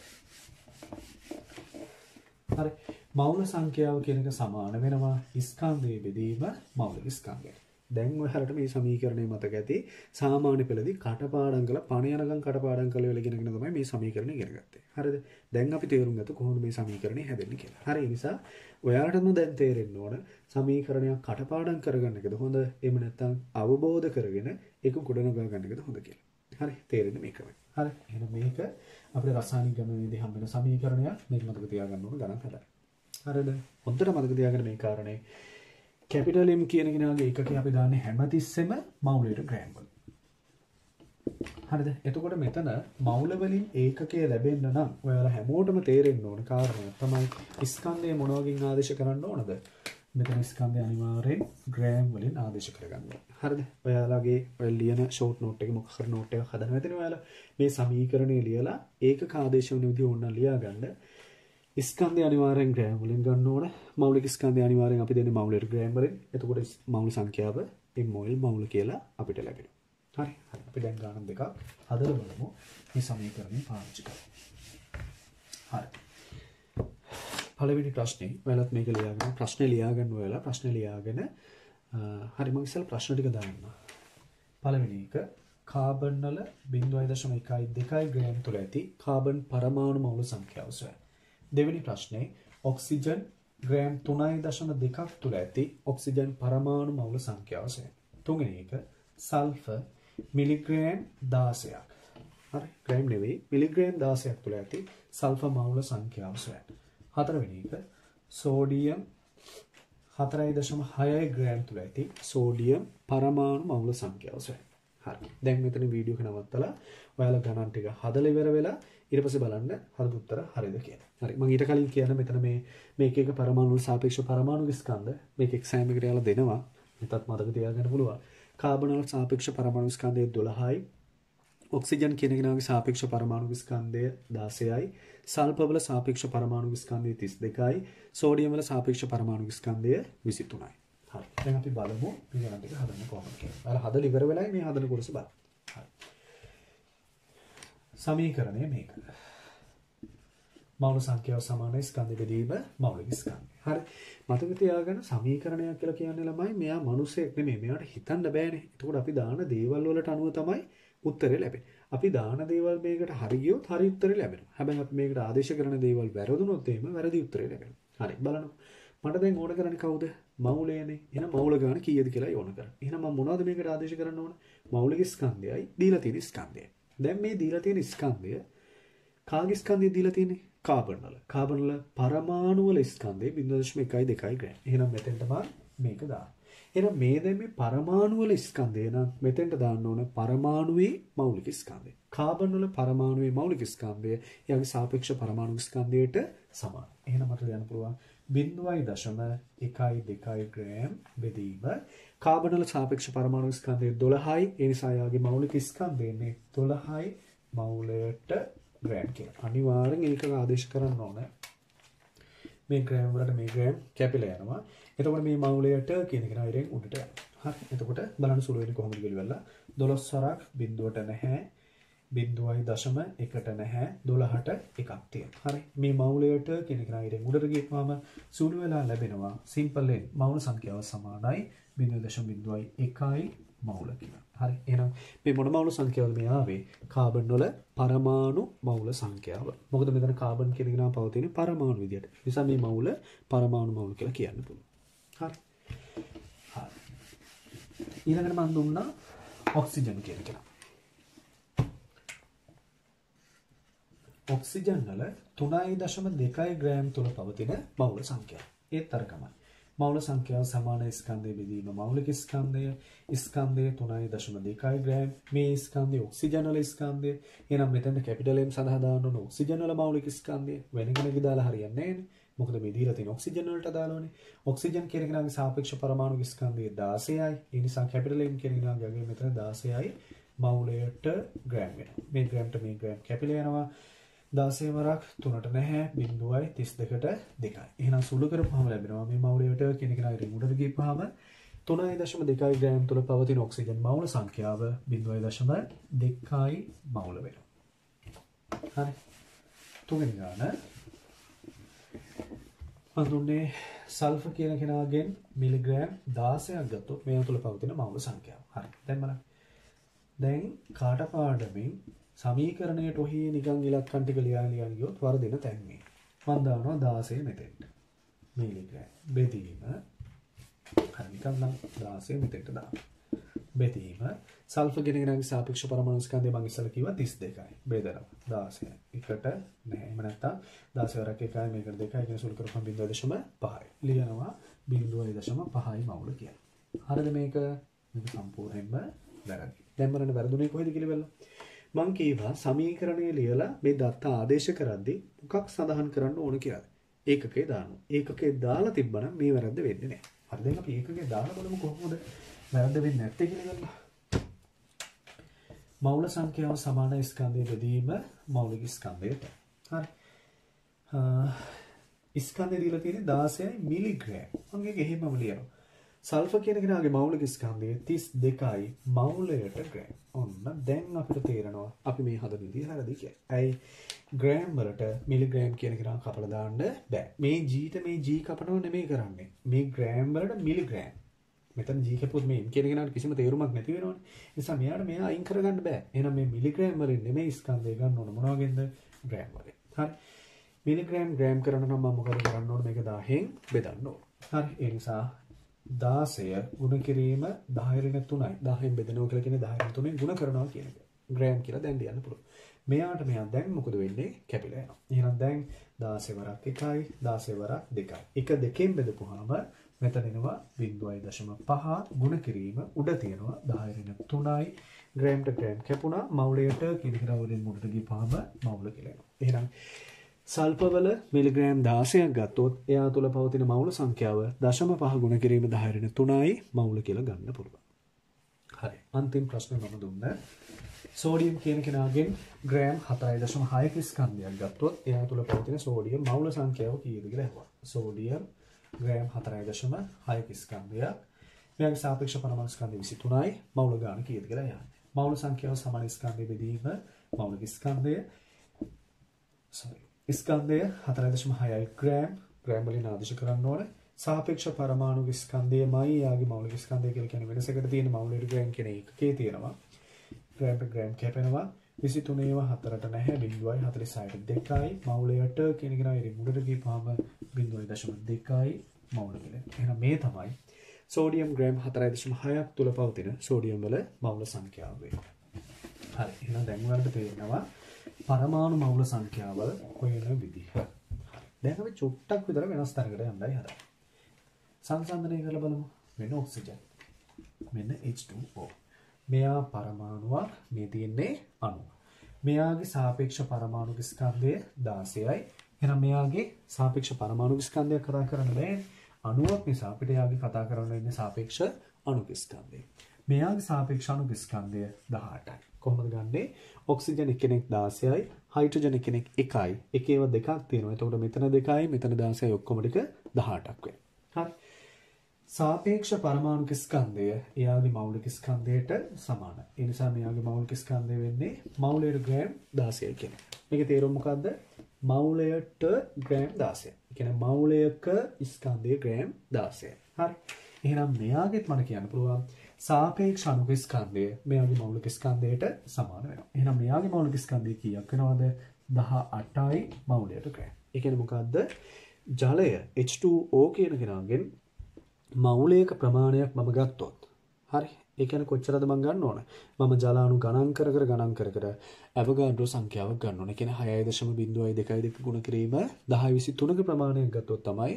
හරි. මෞල සංඛ්‍යාව කියන එක සමාන වෙනවා ස්කන්ධයේ බෙදීම මෞලික ස්කන්ධයට. දැන් ඔයාලට මේ සමීකරණය මතක ඇති සාමාන්‍ය පෙළදී කටපාඩම් කළා පණ යනකම් කටපාඩම් කළ වෙල ඉගෙනගෙන තමයි මේ සමීකරණය ඉගෙන ගත්තේ. හරිද? දැන් අපි තේරුම් ගත්ත කොහොමද මේ සමීකරණය හැදෙන්නේ කියලා. හරි. ඒ නිසා ඔයාලටම දැන් තේරෙන්න ඕන සමීකරණයක් කටපාඩම් කරගන්න එකද හොඳ එහෙම නැත්නම් අවබෝධ කරගෙන ඒක ගොඩනගා ගන්න එකද හොඳ කියලා. හරි. තේරෙන්නේ මේකමයි. හරි. එහෙනම් මේක අපේ රසායනික ගණනයේදී හම්බ වෙන සමීකරණයක්. මේක මතක තියාගන්න ඕන ගණන් හතරයි. හරිද? හොඳට මතක තියාගන්න මේ කාරණේ කැපිටල් M කියන කෙනාගේ එකක අපි දාන්නේ හැමතිස්සෙම මවුලයට ග්‍රෑම් වල. හරිද? එතකොට මෙතන මවුල වලින් ඒකකය ලැබෙන්න නම් ඔයාලා හැමෝටම තේරෙන්න ඕන කාරණය තමයි ස්කන්ධය මොන වගේන් ආදේශ කරන්න ඕනද? මෙතන ස්කන්ධය අනිවාර්යෙන් ග්‍රෑම් වලින් ආදේශ කරගන්න ඕන. හරිද? ඔයාලගේ ඔය ලියන ෂෝට් නෝට් එක මොකක් හරි නෝට් එකක් හදන්න නැතිනේ ඔයාලා මේ සමීකරණය ලියලා ඒකක ආදේශ වෙන විදිහ ඕනනම් ලියා ගන්න. ස්කන්ධය අනිවාර්යෙන් ග්‍රෑම් වලින් ගන්න ඕන. මෞලික ස්කන්ධය අනිවාර්යෙන් අපි දෙන්නේ මෞලික ග්‍රෑම් වලින්. එතකොට මෞල සංඛ්‍යාව mol මෞල කියලා අපිට ලැබෙනවා. හරි. හරි. අපි දැන් ගාන දෙකක් හදලා බලමු. මේ සමීකරණය පාවිච්චි කරලා. හරි. පළවෙනි ප්‍රශ්නේ ඔයාලත් මේක ලියාගෙන ප්‍රශ්නේ ලියාගන්න ඔයාලා ප්‍රශ්නේ ලියාගෙන හරි මම ඉස්සෙල්ලා ප්‍රශ්න ටික දාන්න. පළවෙනි එක කාබන් වල 0.12 ග්‍රෑම් තුල ඇති කාබන් පරමාණු මවුල සංඛ්‍යාව සොයන්න. දෙවැනි ප්‍රශ්නේ ඔක්සිජන් ග්‍රෑම් 3.2ක් තුල ඇති ඔක්සිජන් පරමාණු මවුල සංඛ්‍යාව සොයන්න. තුන්වෙනි එක සල්ෆර් මිලිග්‍රෑම් 16ක්. හරි ග්‍රෑම් නෙවෙයි මිලිග්‍රෑම් 16ක් තුල ඇති සල්ෆර් මවුල සංඛ්‍යාව සොයන්න. හතරවෙනි එක සෝඩියම් 4.6 ග්‍රෑම් තුල ඇති සෝඩියම් පරමාණු මවුල සංඛ්‍යාව සොයන්න. හරි. දැන් මෙතන වීඩියෝ එක නවත්තලා ඔයාලා ගණන් ටික හදලා ඉවර වෙලා ඊට පස්සේ බලන්න හදපු උත්තර හරිද කියලා. හරි. මම ඊට කලින් කියන මෙතන මේ මේක එක පරමාණු සාපේක්ෂ පරමාණු ස්කන්ධ මේක එක්සෑම් එකට යාලා දෙනවා. මෙතත් මතක තියාගන්න පුළුවන්. කාබන් වල සාපේක්ෂ පරමාණු ස්කන්ධය 12යි. ඔක්සිජන් කියන කෙනාගේ සාපේක්ෂ පරමාණු ස්කන්ධය 16යි. සල්ෆර් වල සාපේක්ෂ පරමාණු ස්කන්ධය 32යි. සෝඩියම් වල සාපේක්ෂ පරමාණු ස්කන්ධය 23යි. හරි. දැන් අපි බලමු මේ ගණන් ටික හදන්න කොහොමද කියලා. ඔයාලා හදලා ඉවර වෙලයි මේ හදන කොටස බලන්න. හරි. සමීකරණය මේක. මෞල සංඛ්‍යාව සමාන ස්කන්ධ බෙදීම මෞලික ස්කන්ධය. හරි. මතක තියාගන්න සමීකරණයක් කියලා කියන්නේ ළමයි මෙයා මිනිසෙක් නෙමෙයි. මෙයාට හිතන්න බෑනේ. එතකොට අපි දාන දේවල් වලට අනුව තමයි උත්තරේ ලැබෙන්නේ. අපි දාන දේවල් මේකට හරි ගියොත් හරි උත්තරේ ලැබෙනවා. හැබැයි අපි මේකට ආදේශ කරන දේවල් වැරදුනොත් එහෙම වැරදි උත්තරේ ලැබෙනවා. හරි බලන්න. මට දැන් ඕන කරන්නේ කවුද? මෞලයනේ. එහෙනම් මෞල ගාන කීයද කියලා ඕන කරන්නේ. එහෙනම් මම මොනවද මේකට ආදේශ කරන්න ඕන? මෞලික ස්කන්ධයයි දීලා තියෙන ස්කන්ධයයි. දැන් මේ දීලා තියෙන ස්කන්ධය කාගේ ස්කන්ධය දීලා තියෙන්නේ? කාබන් වල. කාබන් වල පරමාණු වල ස්කන්ධය 0.1 2 ග්‍රෑම්. එහෙනම් මෙතෙන්ට මම මේක දාන්න. එහෙනම් මේ දැන් මේ පරමාණු වල ස්කන්ධය නම් මෙතෙන්ට දාන්න ඕන පරමාණුවේ මෞලික ස්කන්ධය. කාබන් වල පරමාණුවේ මෞලික ස්කන්ධය එයාගේ සාපේක්ෂ පරමාණු ස්කන්ධයට සමාන. එහෙනම් මට ලියන්න පුළුවන් 0.1 ග්‍රෑම් බෙදීම කාබන් වල සාපේක්ෂ පරමාණු ස්කන්ධය 12යි. ඒ නිසා යාගේ මෞලික ස්කන්ධය ඉන්නේ 12යි මවුලයට ග්‍රෑම් කියලා. අනිවාර්යෙන් ඒක ආදේශ කරන්න ඕනේ. මේ ග්‍රෑම් වලට මේ ග්‍රෑම් කැපිලා යනවා. එතකොට මේ මවුලයට කියන එක නයිරෙන් උඩට යනවා. හරි. එතකොට බලන්න සුළු වෙන්නේ කොහොමද කියලා ඉවරලා 12 වරක් බිඳුවට නැහැ. බිඳුවයි දශම එකට නැහැ 12ට එකක් තියෙනවා. හරි. මේ මවුලයට කියන එක නයිරෙන් උඩට ගියපුවාම සුළු වෙලා ලැබෙනවා සිම්පල්ෙන් මවුල සංඛ්‍යාව සමානයි 0.01යි මවුල කියලා. හරි. එහෙනම් මේ මොන මවුල සංඛ්‍යාවද මේ ආවේ? කාබන් වල පරමාණු මවුල සංඛ්‍යාව. මොකද මෙතන කාබන් කියන එක නම් පවතින පරමාණු විදියට. නිසා මේ මවුල පරමාණු මවුල කියලා කියන්න පුළුවන්. හරි. හරි. ඊළඟට මම දුන්නා ඔක්සිජන් කියන එක. ඔක්සිජන් වල 3.2 ග්‍රෑම් තුල පවතින මවුල සංඛ්‍යාව. ඒත් අර තමයි. මවුල සංඛ්‍යාව සමාන ස්කන්ධය බෙදීම. මෞලික ස්කන්ධය ස්කන්ධය 3.2 ග්‍රෑම් මේ ස්කන්ධය ඔක්සිජන් වල ස්කන්ධය. එහෙනම් මෙතන කැපිටල් M සඳහා දාන්න ඕන ඔක්සිජන් වල මෞලික ස්කන්ධය. වෙන කෙනෙක් දාලා හරියන්නේ නැහැ මොකද මේ දීලා තියෙන ඔක්සිජන් වලට දාලානේ ඔක්සිජන් කියන කෙනාගේ සාපේක්ෂ පරමාණු ස්කන්ධය 16යි ඒ නිසා කැපිටල් M කියන කෙනාගේ මෙතන 16යි මවුලයට ග්‍රෑම් වෙනවා. මේ ග්‍රෑම්ට මේ ග්‍රෑම් කැපිලා යනවා. දාසය වරක් තුනට නැහැ බින්දුවයි තිස් දෙකට දෙකයි. එහෙනම් සුළු කරපුහම ලැබෙනවා මේ මවුලයට කෙනෙකෙන රිමුඩට ගිපහම තුනයි දශම දෙකයි ග්‍රෑම් තුළ පවතින ඔක්සිජන් මවුල සංඛ්‍යාව බිඳුවයි දශම දෙක්කායි මවුල වෙන හරි. තුගෙන ගාන. මඳුන්නේ සල්ෆ කියන කෙනගෙන් මිලිග්‍රෑම් දාසයක් ගත්තු මේ තුළ පවතින මවුල සංඛ්‍යාව. හරි. දැන්මන දැන් කාට පාඩමින් සමීකරණයට ඔහි නිකන් ඉලක්කම් ටික ලියන ලියන ගියොත් වරදින තැන් මේ. මම දානවා 16 මෙතෙන්ට. මිලිග්‍රෑම් බෙදීම හරි නිකන් නම් 16 මෙතෙන්ට දාන්න. බෙදීම සල්ෆර් ගෙනගෙනගේ සාපේක්ෂ පරමාණු ස්කන්ධය මම ඉස්සෙල්ලා කිව්වා 32යි. බෙදනවා 16. එකට නෑ. එහෙම නැත්තම් 16 වරක් එකයි මේකට දෙකයි කියන සුළු කරපම් 0.5යි. ලියනවා 0.5යි මවුල කියලා. හරිද මේක? මේක සම්පූර්ණයෙන්ම වැරදි. දැන් බලන්න වැරදුනේ කොහෙද කියලා බලන්න. මං කීවා සමීකරණය ලියලා මේ දත්ත ආදේශ කරද්දි මොකක් සඳහන් කරන්න ඕන කියලා. ඒකකේ දානවා. ඒකකේ දාලා තිබ්බනම් මේ වැරද්ද වෙන්නේ නැහැ. හරි දැන් අපි ඒකකේ දාලා බලමු කොහොමද වැරද්ද වෙන්නේ නැත්තේ කියලා ගන්න. මෞල සංඛ්‍යාව සමාන ස්කන්ධය බෙදීම මෞලික ස්කන්ධයට. හරි. ස්කන්ධය දීලා තියෙන්නේ 16යි මිලිග්‍රෑම්. මම ඒක එහෙමම ලියනවා. සල්ෆ කියන කෙනාගේ මෞලික ස්කන්ධය 32යි මවුලයට ග්‍රෑම්. ඔන්න දැන් අපිට තේරෙනවා අපි මේ හදන විදිහ හරිද කියලා. ඇයි ග්‍රෑම් වලට මිලිග්‍රෑම් කියන කෙනා කපලා දාන්න බෑ. මේ Gට මේ G කපනව නෙමෙයි කරන්නේ. මේ ග්‍රෑම් වලට මිලිග්‍රෑම්. මෙතන G කපුවොත් මේ M කියන කෙනාට කිසිම තේරුමක් නැති වෙනවනේ. ඒ නිසා මෙයාට මෙයා අයින් කරගන්න බෑ. එහෙනම් මේ මිලිග්‍රෑම් වලින් නෙමෙයි ස්කන්ධය ගන්න ඕන මොනවා ගෙන්ද? ග්‍රෑම් වලින්. හරි. මිලිග්‍රෑම් ග්‍රෑම් කරන නම් මම මොකද කරන්න ඕන මේක 10න් බෙදන්න ඕන. හරි. ඒ නිසා දාසය ගුණ කිරීම දාහිරෙන තුනයි දාහෙන් බෙදනවා කියලා කියන්නේ දාහිරෙන තුනෙන් ගුණ කරනවා කියන එක. ග්‍රෑම් කියලා දැන් ලියන්න පුළුවන්. මෙයාට මෙයා දැන් මොකද වෙන්නේ? කැපිලා යනවා. එහෙනම් දැන් 16 වරක් 1යි 16 වරක් 2යි. එක දෙකෙන් බෙදපුවාම මෙතන එනවා 0.5 ගුණ කිරීම උඩ තියෙනවා දාහිරෙන 3යි ග්‍රෑම්ට ග්‍රෑම් කැපුණා මවුලයට කිලිකරවලින් මුඩට ගිහපුවාම මවුල කියලා එනවා. එහෙනම් සල්පවල මිලිග්‍රෑම් දාසයක් ගත්තොත් එයා තුළ පවතින මවුල සංඛ්‍යාව දශම පහ ගුණ කිරීම දහරෙන තුනයි මවුල කියලා ගන්න පුළුවන්. හරි අන්තිම ප්‍රශ්න මම දුන්න. සෝඩියම් කියන කෙනාගෙන් ග්‍රෑම් හතරයි දශම හයක ස්කන්ධයක් ගත්තොත් එයා තුළ පවතින සෝඩියම් මවුල සංඛ්‍යාව කීයද කියලා ඇහුවා. සෝඩියම් ග්‍රෑම් හතරයි දශම හයක ස්කන්ධයක්. මෙයාගේ සාපේක්ෂ පරමාණු ස්කන්ධය 23යි මවුල ගාන කීයද කියලා යන්නේ. මවුල සංඛ්‍යාව සමාන ස්කන්ධය බෙදීම මවුලික ස්කන්ධය sorry ස්කන්ධය 4.6යි ග්‍රෑම් ග්‍රෑම් වලින් ආදේශ කරන්න ඕන. සාපේක්ෂ පරමාණු ස්කන්ධයමයි යාගේ මෞලික ස්කන්ධය කියලා කියන වෙනසකට තියෙන මෞලික ග්‍රෑම් කියන එකකේ තියෙනවා. ග්‍රෑම්ට ග්‍රෑම් කැපෙනවා. 23 ඒවා හතරට නැහැ. 0.46ට දෙකයි. මෞලයට කියන කෙනා ඉරි මුඩට ගිහපුවාම 0.2යි මෞල කියලා. එහෙනම් මේ තමයි සෝඩියම් ග්‍රෑම් 4.6ක් තුල පවතින සෝඩියම් වල මෞල සංඛ්‍යාව. වෙන්නේ. හරි. එහෙනම් දැන් ඔයාලට තේරෙනවා පරමාණු මවුල සංඛ්‍යාවල හොයන විදිහ. දැන් අපි චුට්ටක් විතර වෙනස් තැනකට යන්නයි හදන්නේ. සංසන්දනය කරලා බලමු. මෙන්න ඔක්සිජන්. මෙන්න H2O. මෙයා පරමාණුවක් මේ තියෙන්නේ අණුව. මෙයාගේ සාපේක්ෂ පරමාණු ස්කන්ධය 16යි. එහෙනම් මෙයාගේ සාපේක්ෂ පරමාණු ස්කන්ධයක් කතා කරන්න බෑ. අණුවක් නිසා අපිට යාගේ කතා කරන්න වෙන්නේ සාපේක්ෂ අණු ස්කන්ධය. මෙයාගේ සාපේක්ෂ අණු ස්කන්ධය 18යි. කොහොමද ගන්නෙ? ඔක්සිජන් එක්කෙනෙක් 16යි, හයිඩ්‍රජන් එක්කෙනෙක් 1යි. එකේව දෙකක් තියෙනවා. එතකොට මෙතන 2යි, මෙතන 16යි ඔක්කොම ටික 18ක් වෙනවා. හරි. සාපේක්ෂ පරමාණු ස්කන්ධය එයාගේ මෞලික ස්කන්ධයට සමානයි. ඒ නිසා මෙයාගේ මෞලික ස්කන්ධය වෙන්නේ මෞලයට ග්‍රෑම් 16යි කියන්නේ. මේකේ තේරුම මොකද්ද? මෞලයට ග්‍රෑම් 16. ඒ කියන්නේ මෞලයක ස්කන්ධය ග්‍රෑම් 16. හරි. එහෙනම් මෙයාගෙත් මට කියන්න පුළුවන් සාපේක්ෂ අණුක ස්කන්ධය මෙයාගේ මෞලික ස්කන්ධයට සමාන වෙනවා. එහෙනම් මෙයාගේ මෞලික ස්කන්ධය කීයක් වෙනවද? 18යි මෞලයට ග්‍රෑම්. ඒ කියන්නේ මොකද්ද? ජලය H2O කියන කෙනාගෙන් මෞලයක ප්‍රමාණයක් මම ගත්තොත් හරි ඒ කියන්නේ කොච්චරද මම ගන්න ඕන මම ජලාණු ගණන් කර කර ගණන් කර කර ඇවගාඩ්‍රෝ සංඛ්‍යාවක් ගන්න ඕන. කියන්නේ 6.0.2 ගුණ කිරීම 10.23ක ප්‍රමාණයක් ගත්තොත් තමයි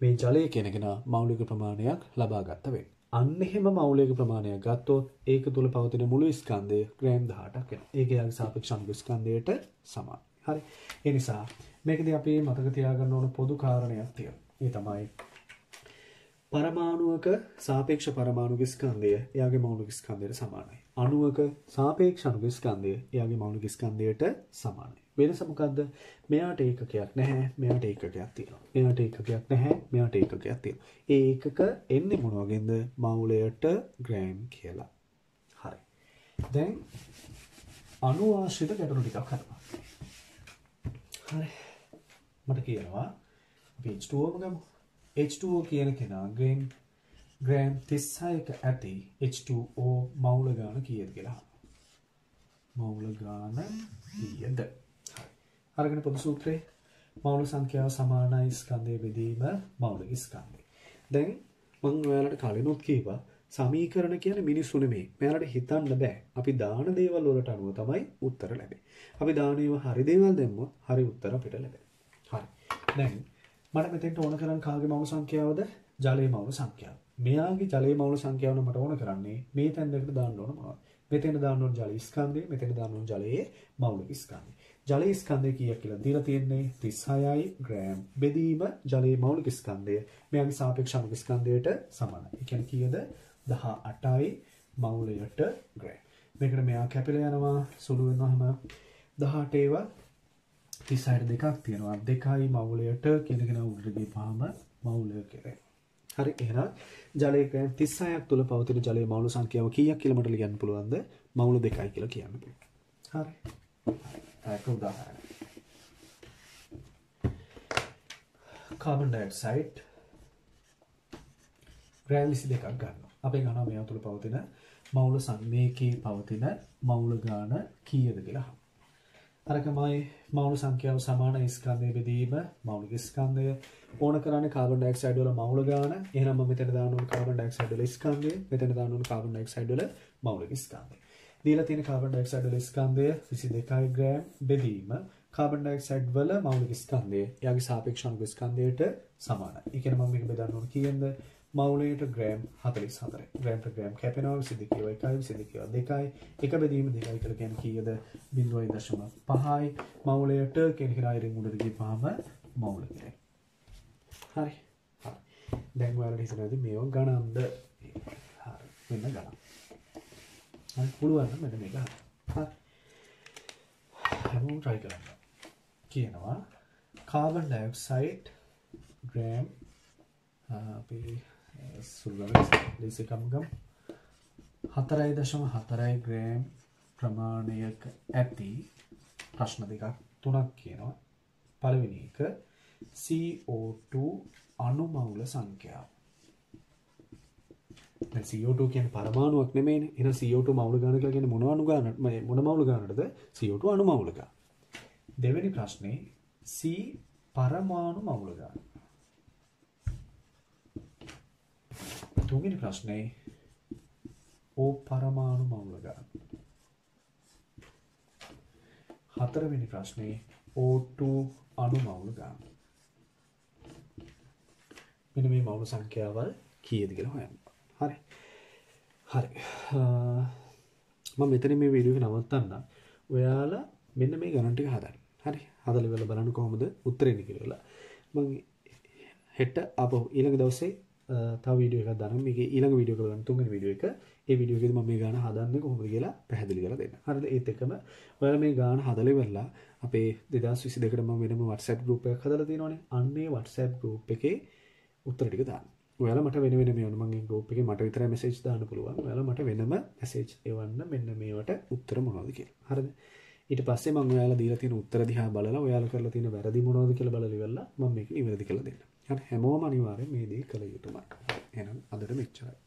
මේ ජලය කෙනගෙන මෞලික ප්‍රමාණයක් ලබා ගත්ත වෙන්නේ. අන්න එහෙම මෞලික ප්‍රමාණයක් ගත්තොත් ඒක තුල පවතින මුළු ස්කන්ධය ග්‍රෑම් 18ක් වෙනවා. ඒක යාගේ සාපේක්ෂ අණු ස්කන්ධයට සමානයි. හරි. ඒ නිසා මේකදී අපි මතක තියාගන්න ඕන පොදු කාරණයක් තියෙනවා. ඒ තමයි පරමාණුවක සාපේක්ෂ පරමාණු ස්කන්ධය එයාගේ මෞලික ස්කන්ධයට සමානයි. අණුවක සාපේක්ෂ අණු ස්කන්ධය එයාගේ මෞලික ස්කන්ධයට සමානයි. වෙනස මොකද්ද? මෙයාට ඒකකයක් නැහැ, මෙයාට ඒකකයක් තියෙනවා. මෙයාට ඒකකයක් නැහැ, මෙයාට ඒකකයක් තියෙනවා. ඒ ඒකක එන්නේ මොන වගේද? මෞලයට ග්‍රෑම් කියලා. හරි. දැන් අණු ආශ්‍රිත ගැටලු ටිකක් හදනවා. හරි. මට කියනවා අපි H2O ගමු. H2O කියන කෙනා ග්‍රෑම් ග්‍රෑම් 36ක ඇති H2O මවුල ගාන කීයද කියලා මවුල ගාන කීයද හරි අරගෙන පොදු සූත්‍රේ මවුල සංඛ්‍යාව සමානයි ස්කන්ධය බෙදීම මවුලික ස්කන්ධය දැන් මම ඔයාලට කලිනුත් කීවා සමීකරණ කියන්නේ මිනිස්සු නෙමෙයි. මෙයාලට හිතන්න බෑ. අපි දාන දේවල් වලට අනුව තමයි උත්තර ලැබෙන්නේ. අපි දාන ඒවා හරි දේවල් දැම්මොත් හරි උත්තර අපිට ලැබෙනවා. හරි. දැන් මට මෙතෙන්ට ඕන කරන් කාගේ මවුල සංඛ්‍යාවද? ජලයේ මවුල සංඛ්‍යාව. මෙයාගේ ජලයේ මවුල සංඛ්‍යාව මට ඕන කරන්නේ මේ තැන් දෙකට දාන්න ඕන මොනවද? මෙතෙන් දාන්න ඕන ජල ස්කන්ධය, මෙතෙන් දාන්න ඕන ජලයේ මවුලික ස්කන්ධය. ජලයේ ස්කන්ධය කීයක් කියලා දීලා තියෙන්නේ 36යි ග්‍රෑම්. බෙදීම ජලයේ මවුලික ස්කන්ධය මෙයාගේ සාපේක්ෂ අණු ස්කන්ධයට සමානයි. ඒ කියන්නේ කීයද? 18යි මවුලයට ග්‍රෑම්. මේකට මෙයා කැපිලා යනවා සුළු වෙනවාම 18 ඒවා 36ට දෙකක් තියෙනවා. දෙකයි මවුලයට කියනගෙන උඩට ගිහපාම මවුලය කෙරේ. හරි එහෙනම් ජලයේ ග්‍රෑම් 36ක් තුල පවතින ජලයේ මවුල සංඛ්‍යාව කීයක් කියලා මට ලියන්න පුළුවන්ද? මවුල දෙකයි කියලා කියන්න පුළුවන්. හරි. ඒක උදාහරණයක්. කාබන් ඩයොක්සයිඩ් ග්‍රෑම් 22ක් ගන්නවා. අපි ගන්නවා මේ තුල පවතින මවුල සංවේගී පවතින මවුල ගාන කීයද කියලා. අරකමයි මවුල සංඛ්‍යාව සමාන ස්කන්ධය බෙදීම මෞලික ස්කන්ධය ඕන කරන්නේ කාබන් ඩයොක්සයිඩ් වල මවුල ගාන. එහෙනම් මම මෙතන දාන්න ඕන කාබන් ඩයොක්සයිඩ් වල ස්කන්ධය, මෙතන දාන්න ඕන කාබන් ඩයොක්සයිඩ් වල මෞලික ස්කන්ධය. දීලා තියෙන කාබන් ඩයොක්සයිඩ් වල ස්කන්ධය 22 ග්‍රෑම් බෙදීම කාබන් ඩයොක්සයිඩ් වල මෞලික ස්කන්ධය එයාගේ සාපේක්ෂ අණු ස්කන්ධයට සමානයි. ඒ කියන්නේ මම මේක බෙදන්න ඕන කීයෙන්ද? මවුලයට ග්‍රෑම් 44. ග්‍රෑම්ට ග්‍රෑම් කැපෙනවා 22 1යි 22 2යි. එක බෙදීම 2යි කියලා කියන්නේ කීයද? 0.5යි. මවුලයට කියන කෙනා ඉරින් උඩට ගිහපහම මවුල කියලා. හරි. හරි. දැන් ඔයාලට හිතනවාද මේව ගණන්ද? හරි. මෙන්න ගණන්. හරි පුළුවන් නම් මෙන්න මේක හරි. හරි. හැමෝම try කරන්න. කියනවා කාබන් ඩයොක්සයිඩ් ග්‍රෑම් අපි සුල්ගම ලෙසිකම්ගම් හතරයි දශම හතරයි ග්‍රෑම් ප්‍රමාණයක ඇති ප්‍රශ්න දෙකක් තුනක් කියනවා. පළවෙනි එක CO2 අණුමවුල සංඛ්‍යාව. CO2 කියන පරමාණුවක් නෙමෙයිනේ. එහෙනම් CO2 මවුල ගාන කියලා කියන්නේ මොන අණු ගානට මොන මවුල ගානටද? CO2 අණු මවුල ගාන. දෙවෙනි ප්‍රශ්නේ C පරමාණු මවුල ගාන. තුන්වෙනි ප්‍රශ්නේ ඕ පරමාණු මවුල ගන්න. හතරවෙනි ප්‍රශ්නේ O2 අණු මවුල ගන්න. මෙන්න මේ මවුල සංඛ්‍යාවල් කීයද කියලා හොයන්න. හරි. හරි. මම මෙතන මේ වීඩියෝ එක නවත්තන්න. ඔයාලා මෙන්න මේ ගණන් ටික හදන්න. හරි. හදලා ඉවරලා බලන්න කොහොමද උත්තර එන්නේ කියලා. මම හෙට අපෝ ඊළඟ දවසේ තව වීඩියෝ එකක් දානවා. මේකේ ඊළඟ වීඩියෝ එක බලන්න තුන්වෙනි වීඩියෝ එක. ඒ වීඩියෝ එකේදී මම මේ ගාන හදන්නේ කොහොමද කියලා පැහැදිලි කරලා දෙන්න. හරිද? ඒත් එක්කම ඔයාලා මේ ගාන හදලා ඉවරලා අපේ 2022 ට මම වෙනම WhatsApp group එකක් හදලා තියෙනවානේ. අන්නේ WhatsApp group එකේ උත්තර ටික දාන්න. ඔයාලා මට වෙන වෙන මේවන මගේ ගෝප් එකේ මට විතරයි මෙසේජ් දාන්න පුළුවන්. ඔයාලා මට වෙනම මෙසේජ් එවන්න මෙන්න මේවට උත්තර මොනවද කියලා. හරිද? ඊට පස්සේ මම ඔයාලා දීලා තියෙන උත්තර දිහා බලලා ඔයාලා කරලා තියෙන වැරදි මොනවද කියලා බලලා ඉවරලා මම මේක නිවැරදි කරලා දෙන්න. හරි හැමෝම අනිවාර්යෙන් මේ දේ කළ යුතුමයි. එහෙනම් අදට මෙච්චරයි.